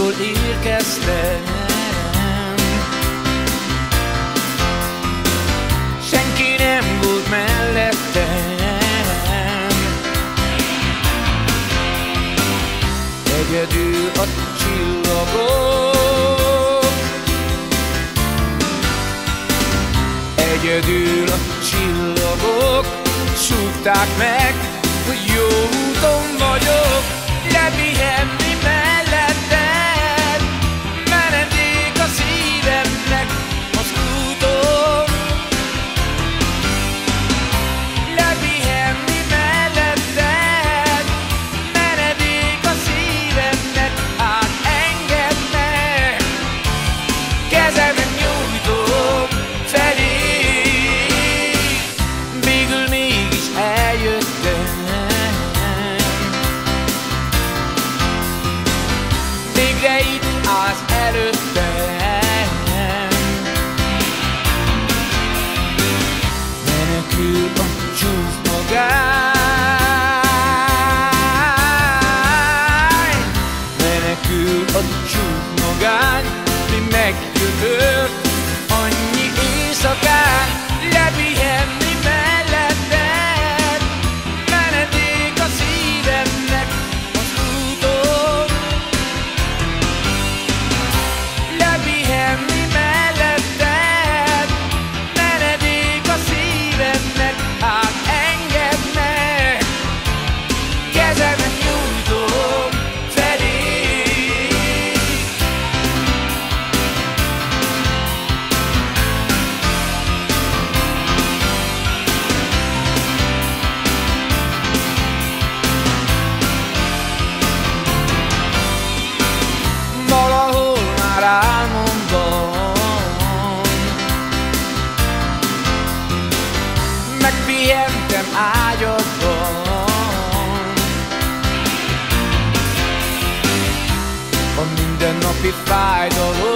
távol érkeztem. Senki nem volt mellettem. Egyedül a csillagok. Egyedül a csillagok Súgták meg, hogy jó úton vagyok better than mindennapi fájdalom